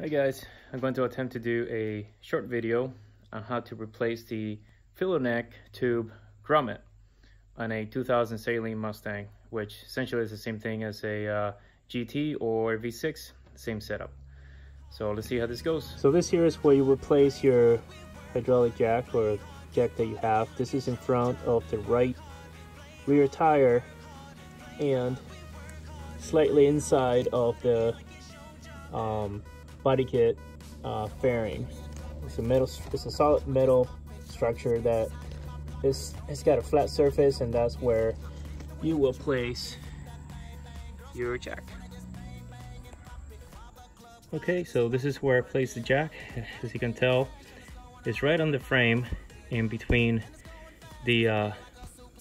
Hi guys, I'm going to attempt to do a short video on how to replace the filler neck tube grommet on a 2000 Saleen Mustang, which essentially is the same thing as a uh, GT or V6, same setup. So let's see how this goes. So this here is where you replace your hydraulic jack or jack that you have. This is in front of the right rear tire and slightly inside of the um, body kit uh, fairing. It's a metal, it's a solid metal structure that is it's got a flat surface and that's where you will place your jack. Okay, so this is where I place the jack. As you can tell, it's right on the frame in between the uh,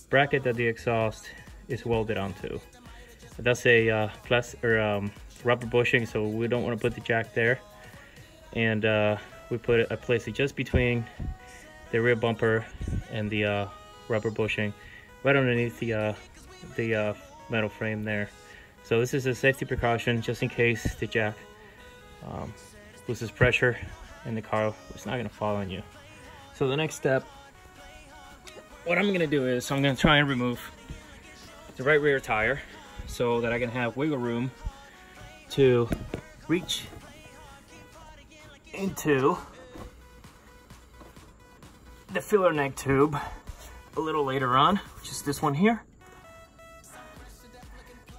bracket that the exhaust is welded onto. That's a uh, plus or um, rubber bushing, so we don't want to put the jack there. And uh, we put it, I place it just between the rear bumper and the uh, rubber bushing, right underneath the uh, the uh, metal frame there. So this is a safety precaution, just in case the jack um, loses pressure in the car, it's not gonna fall on you. So the next step, what I'm gonna do is I'm gonna try and remove the right rear tire so that I can have wiggle room to reach into the filler neck tube a little later on, which is this one here.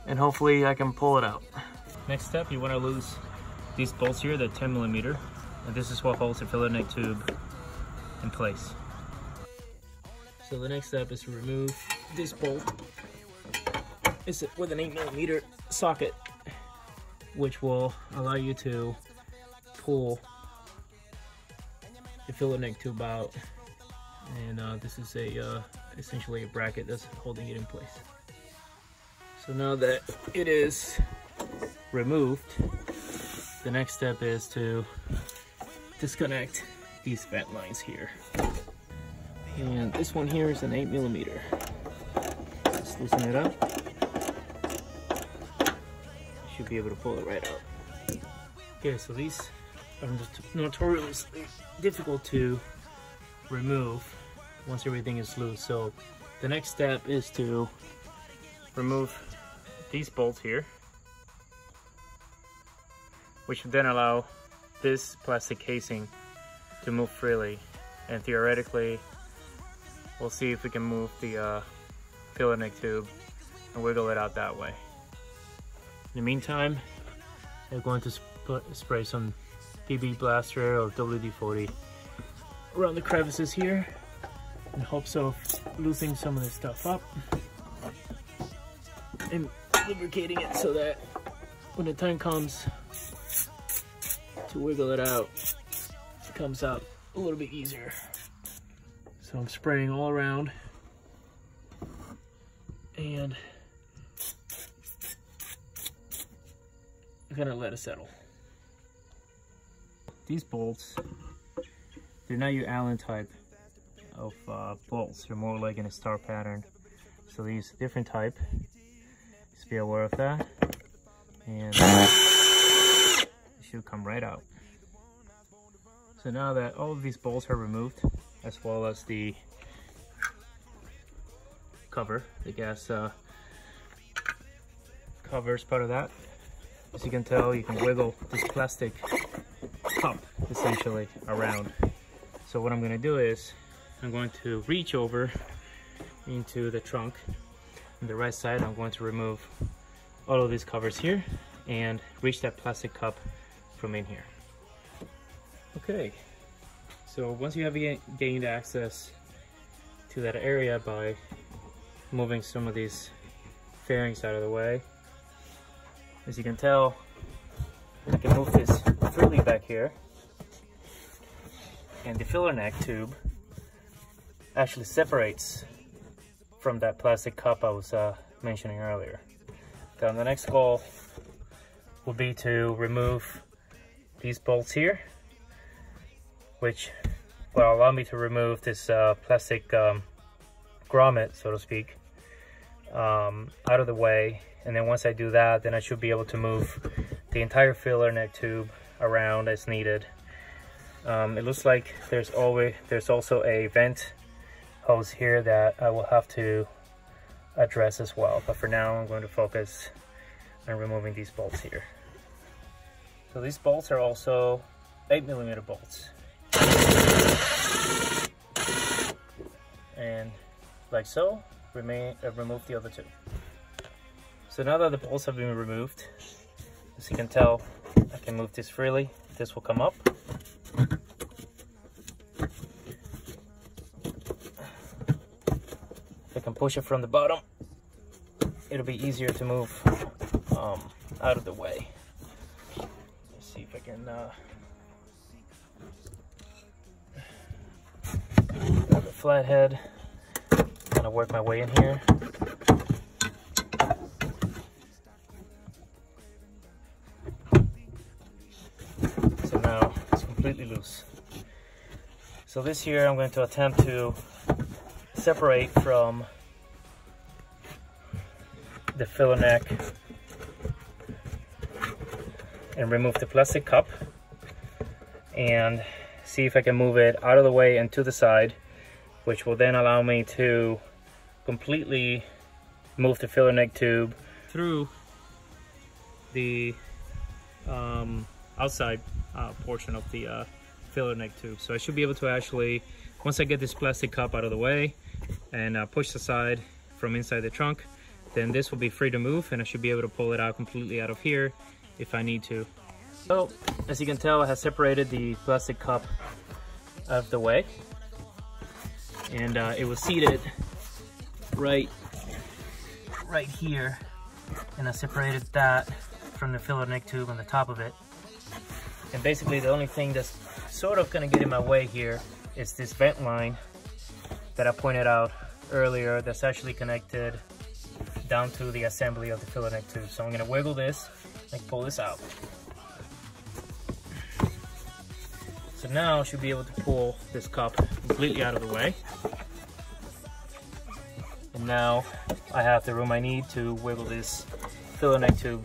And hopefully I can pull it out. Next step, you want to lose these bolts here, the 10 millimeter, and this is what holds the filler neck tube in place. So the next step is to remove this bolt. It's with an 8 millimeter socket, which will allow you to pull the filler neck tube out. And uh, this is a uh, essentially a bracket that's holding it in place. So now that it is removed, the next step is to disconnect these vent lines here. And this one here is an 8 millimeter. Let's loosen it up. Should be able to pull it right out. Okay, so these are notoriously difficult to remove once everything is loose. So the next step is to remove these bolts here, which then allow this plastic casing to move freely. And theoretically, we'll see if we can move the uh, filler neck tube and wiggle it out that way. In the meantime, I'm going to sp spray some PB Blaster or WD-40 around the crevices here in hopes of loosening some of this stuff up and lubricating it so that when the time comes to wiggle it out, it comes out a little bit easier. So I'm spraying all around and gonna let it settle. These bolts, they're not your Allen type of uh, bolts. They're more like in a star pattern. So these different type. Just be aware of that. And it should come right out. So now that all of these bolts are removed, as well as the cover, the gas uh, cover is part of that. As you can tell, you can wiggle this plastic cup essentially around. So what I'm gonna do is I'm going to reach over into the trunk. On the right side, I'm going to remove all of these covers here and reach that plastic cup from in here. Okay, so once you have gained access to that area by moving some of these fairings out of the way, as you can tell, I can move this freely back here and the filler neck tube actually separates from that plastic cup I was uh, mentioning earlier. Then the next goal will be to remove these bolts here, which will allow me to remove this uh, plastic um, grommet, so to speak, um, out of the way. And then once I do that, then I should be able to move the entire filler neck tube around as needed. Um, it looks like there's always there's also a vent hose here that I will have to address as well. But for now, I'm going to focus on removing these bolts here. So these bolts are also 8 millimeter bolts. And like so, remain, uh, remove the other two. So now that the bolts have been removed, as you can tell, I can move this freely. This will come up. If I can push it from the bottom, it'll be easier to move um, out of the way. Let's see if I can uh, flathead, kind of work my way in here. Completely loose. So this here I'm going to attempt to separate from the filler neck and remove the plastic cup and see if I can move it out of the way and to the side which will then allow me to completely move the filler neck tube through the um, outside uh, portion of the uh, filler neck tube. So I should be able to actually, once I get this plastic cup out of the way and uh, push the side from inside the trunk, then this will be free to move and I should be able to pull it out completely out of here if I need to. So as you can tell, I have separated the plastic cup of the way and uh, it was seated right right here and I separated that from the filler neck tube on the top of it and basically the only thing that's sort of gonna get in my way here is this vent line that I pointed out earlier that's actually connected down to the assembly of the filler neck tube. So I'm gonna wiggle this and pull this out. So now I should be able to pull this cup completely out of the way. And now I have the room I need to wiggle this filler neck tube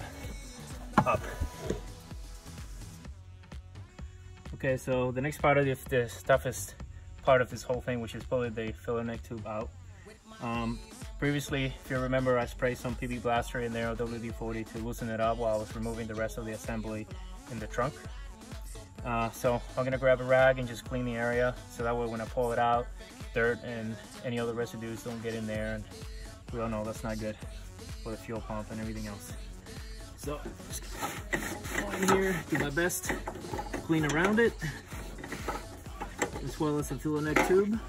up. Okay, so the next part of the, toughest part of this whole thing, which is pulling the filler neck tube out. Um, previously, if you remember, I sprayed some PB Blaster in there, WD-40, to loosen it up while I was removing the rest of the assembly in the trunk. Uh, so I'm gonna grab a rag and just clean the area, so that way when I pull it out, dirt and any other residues don't get in there, and we all know that's not good for the fuel pump and everything else. So, in here, do my best, clean around it, as well as the filler neck tube.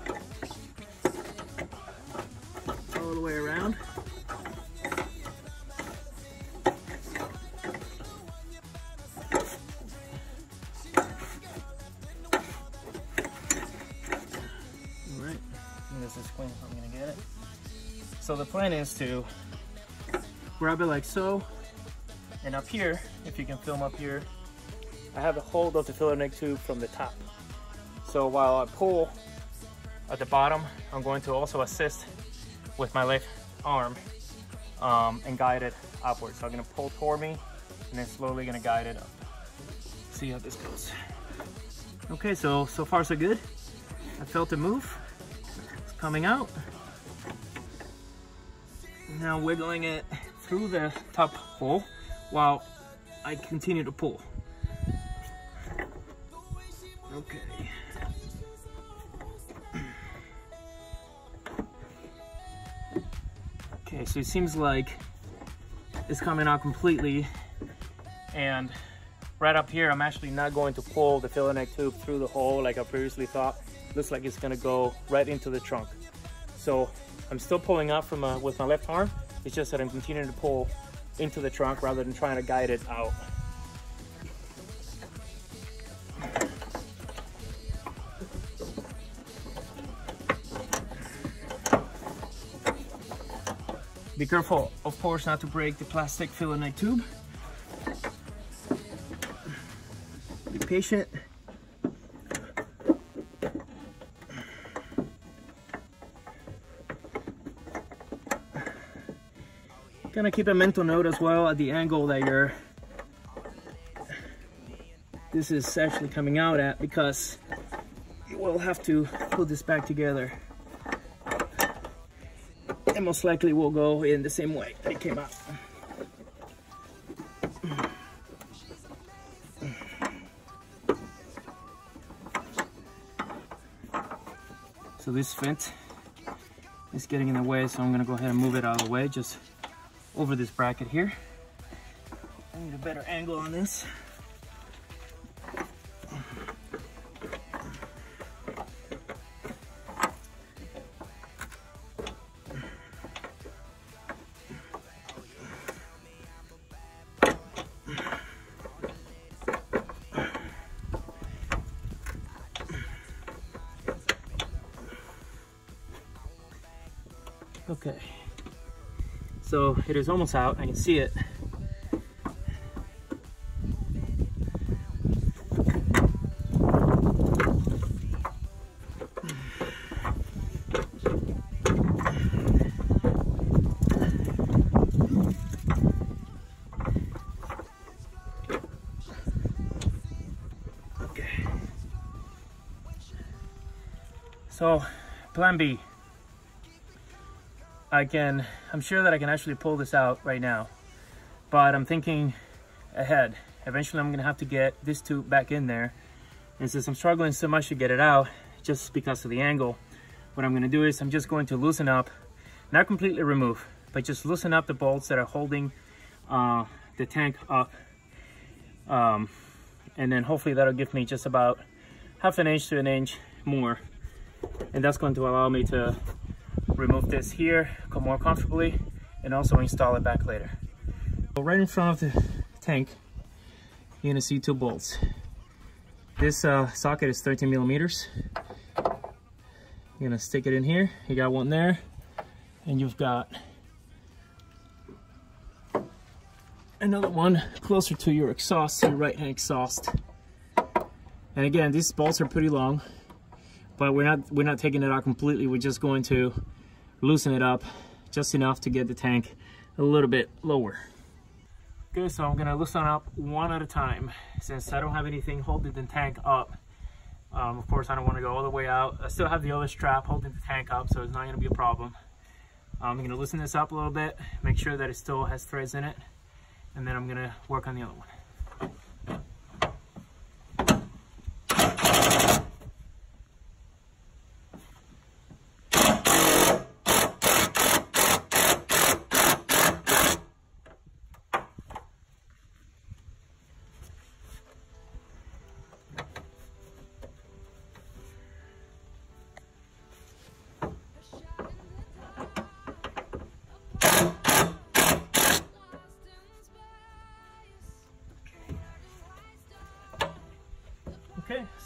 All the way around. Alright, this is clean, I'm gonna get it. So the plan is to grab it like so, and up here, if you can film up here, I have a hold of the filler neck tube from the top. So while I pull at the bottom, I'm going to also assist with my left arm um, and guide it upward. So I'm gonna pull toward me and then slowly gonna guide it up. See how this goes. Okay, so, so far so good. I felt it move. It's coming out. Now wiggling it through the top hole while I continue to pull. Okay. Okay, so it seems like it's coming out completely and right up here I'm actually not going to pull the filler neck tube through the hole like I previously thought. Looks like it's gonna go right into the trunk. So I'm still pulling out from uh, with my left arm. It's just that I'm continuing to pull into the trunk rather than trying to guide it out. Be careful, of course, not to break the plastic filler neck tube. Be patient. Gonna keep a mental note as well at the angle that you're this is actually coming out at because you will have to put this back together. And most likely will go in the same way that it came out. So this vent is getting in the way, so I'm gonna go ahead and move it out of the way, just over this bracket here. I need a better angle on this. It is almost out. I can see it. Okay. So, plan B. I can, I'm sure that I can actually pull this out right now, but I'm thinking ahead. Eventually I'm gonna have to get this tube back in there. And since I'm struggling so much to get it out, just because of the angle, what I'm gonna do is I'm just going to loosen up, not completely remove, but just loosen up the bolts that are holding uh, the tank up. Um, and then hopefully that'll give me just about half an inch to an inch more. And that's going to allow me to remove this here, come more comfortably, and also install it back later. So right in front of the tank, you're gonna see two bolts. This uh, socket is 13 millimeters. You're gonna stick it in here. You got one there, and you've got another one closer to your exhaust, your right hand exhaust. And again, these bolts are pretty long, but we're not we're not taking it out completely. We're just going to loosen it up just enough to get the tank a little bit lower. Okay, so I'm gonna loosen up one at a time since I don't have anything holding the tank up. Um, of course, I don't want to go all the way out. I still have the other strap holding the tank up, so it's not gonna be a problem. I'm gonna loosen this up a little bit, make sure that it still has threads in it, and then I'm gonna work on the other one.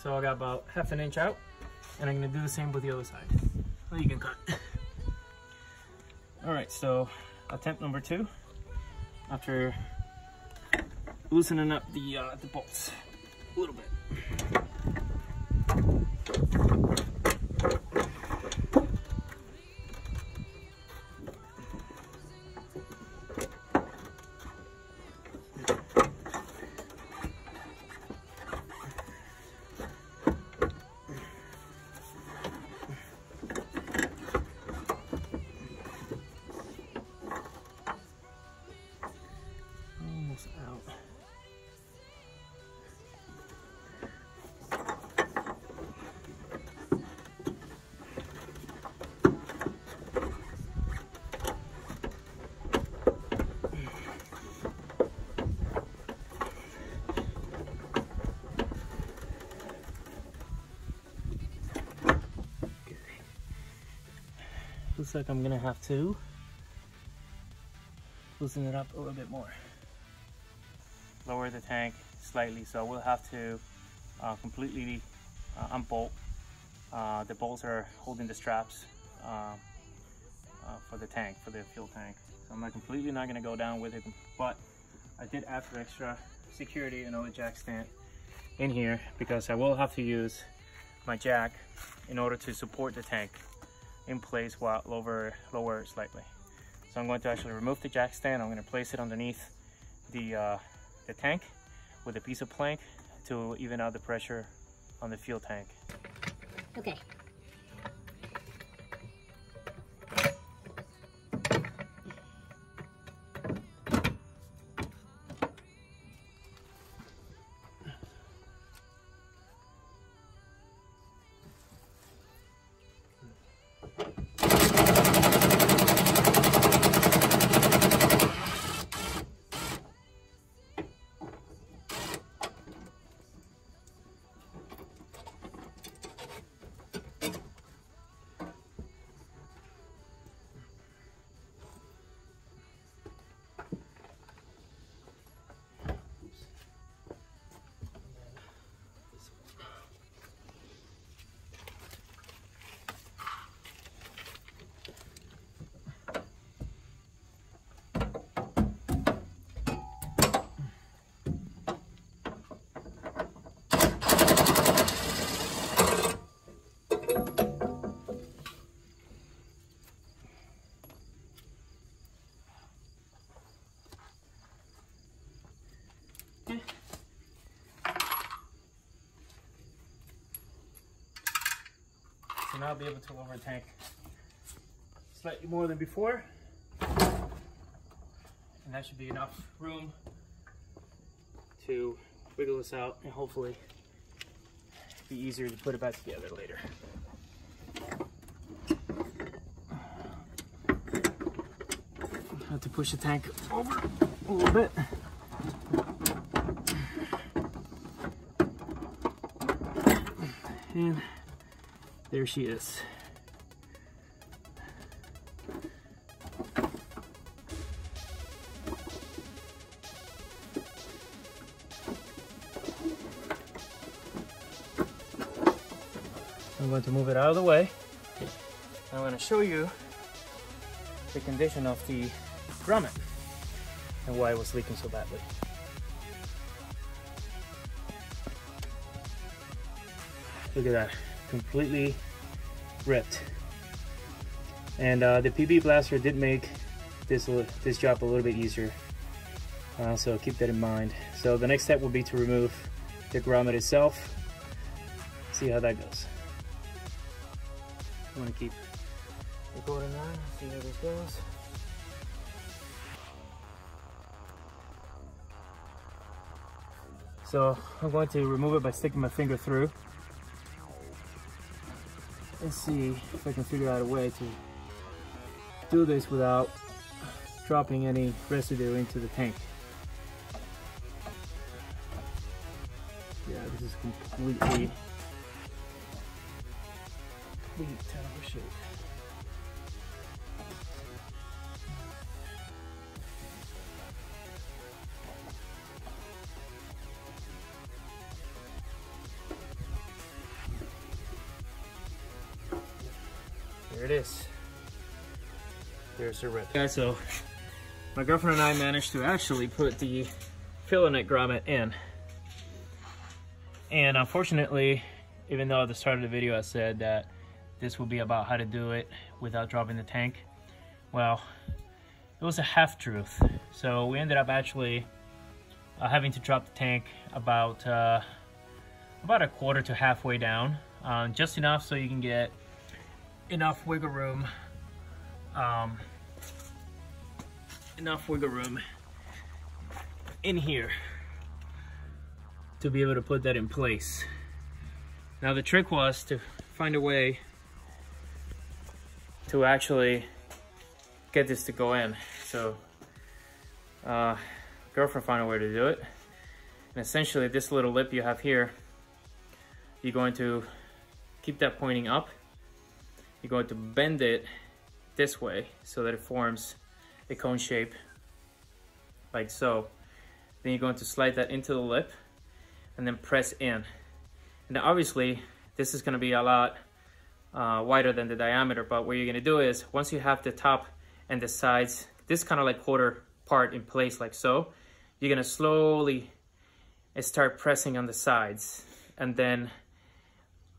So I got about half an inch out, and I'm gonna do the same with the other side. Well, you can cut. All right, so attempt number two, after loosening up the uh, the bolts a little bit. Looks like I'm gonna have to loosen it up a little bit more. Lower the tank slightly, so we'll have to uh, completely uh, unbolt. Uh, the bolts are holding the straps uh, uh, for the tank, for the fuel tank. So I'm not completely not gonna go down with it, but I did add for extra security another jack stand in here because I will have to use my jack in order to support the tank in place while lower, lower slightly. So I'm going to actually remove the jack stand. I'm going to place it underneath the, uh, the tank with a piece of plank to even out the pressure on the fuel tank. Okay. Now I'll be able to lower the tank slightly more than before. And that should be enough room to wiggle this out and hopefully be easier to put it back together later. Have to push the tank over a little bit. And there she is. I'm going to move it out of the way. I'm going to show you the condition of the grommet and why it was leaking so badly. Look at that, completely ripped. And uh, the PB Blaster did make this, this job a little bit easier. Uh, so keep that in mind. So the next step will be to remove the grommet itself. See how that goes. I'm gonna keep recording now, see how this goes. So I'm going to remove it by sticking my finger through. Let's see if I can figure out a way to do this without dropping any residue into the tank. Yeah, this is completely complete shape. So my girlfriend and I managed to actually put the filler neck grommet in. And unfortunately, even though at the start of the video I said that this will be about how to do it without dropping the tank, well, it was a half truth. So we ended up actually uh, having to drop the tank about uh, about a quarter to halfway down, uh, just enough so you can get enough wiggle room, um, enough wiggle room in here to be able to put that in place. Now the trick was to find a way to actually get this to go in. So uh, girlfriend found a way to do it. And essentially this little lip you have here, you're going to keep that pointing up. You're going to bend it this way so that it forms a cone shape like so. Then you're going to slide that into the lip and then press in. And obviously this is gonna be a lot uh, wider than the diameter, but what you're gonna do is once you have the top and the sides, this kind of like quarter part in place like so, you're gonna slowly start pressing on the sides and then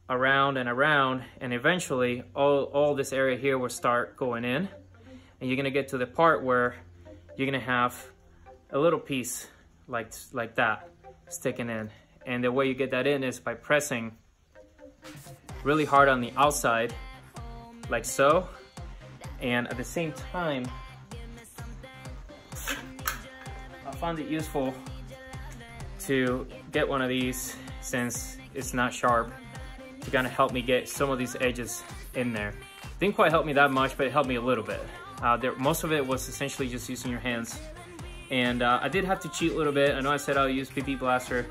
around and around and eventually all, all this area here will start going in and you're gonna get to the part where you're gonna have a little piece like, like that sticking in And the way you get that in is by pressing really hard on the outside, like so. And at the same time, I found it useful to get one of these since it's not sharp to kind of help me get some of these edges in there. Didn't quite help me that much, but it helped me a little bit. Uh, there, most of it was essentially just using your hands. And uh, I did have to cheat a little bit. I know I said I'll use PB Blaster,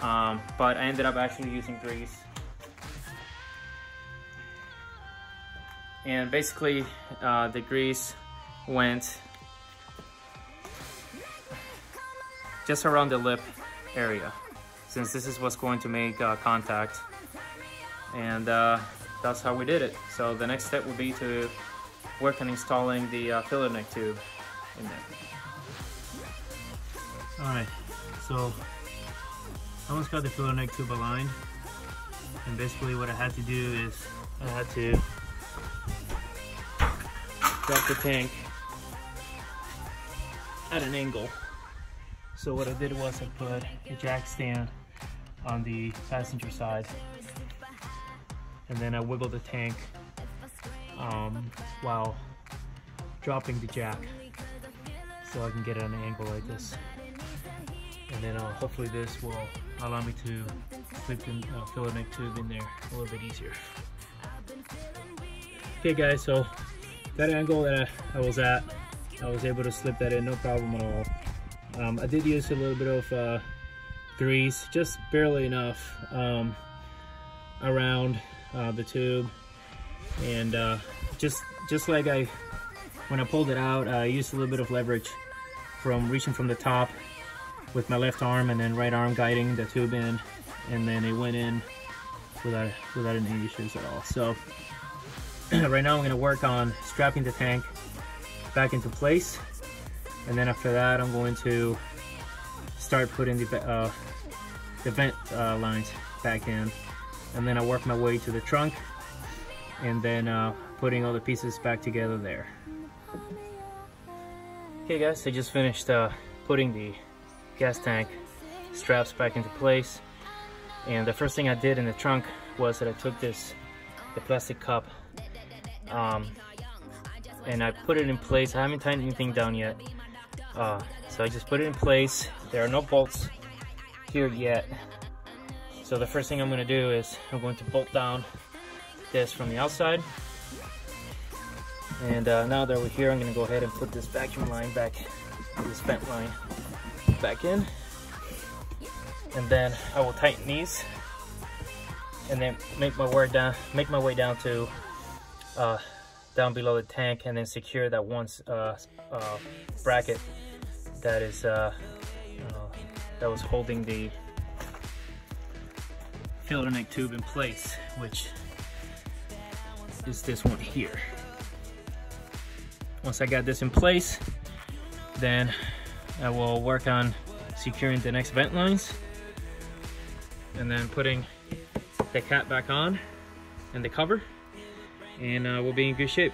um, but I ended up actually using grease. And basically, uh, the grease went just around the lip area, since this is what's going to make uh, contact. And uh, that's how we did it. So the next step would be to work on installing the uh, filler neck tube in there. Alright, so I almost got the filler neck tube aligned. And basically what I had to do is I had to drop the tank at an angle. So what I did was I put a jack stand on the passenger side and then I wiggled the tank um, while dropping the jack so I can get it on an angle like this and then uh, hopefully this will allow me to slip the uh, neck tube in there a little bit easier. Okay guys, so that angle that I, I was at, I was able to slip that in no problem at all. Um, I did use a little bit of uh, grease, just barely enough um, around uh, the tube and uh, just just like I when I pulled it out I used a little bit of leverage from reaching from the top with my left arm and then right arm guiding the tube in and then it went in without without any issues at all so right now I'm going to work on strapping the tank back into place and then after that I'm going to start putting the, uh, the vent uh, lines back in and then I work my way to the trunk and then uh, putting all the pieces back together there. Okay guys, I just finished uh, putting the gas tank straps back into place and the first thing I did in the trunk was that I took this the plastic cup um, and I put it in place. I haven't tightened anything down yet uh, so I just put it in place. There are no bolts here yet so the first thing I'm going to do is I'm going to bolt down this from the outside. And uh, now that we're here, I'm to go ahead and put this vacuum line back, this vent line back in. And then I will tighten these and then make my way down, make my way down to uh, down below the tank and then secure that one uh, uh, bracket that is uh, uh, that was holding the filler neck tube in place, which is this one here. Once I got this in place, then I will work on securing the next vent lines and then putting the cap back on and the cover and uh, we'll be in good shape.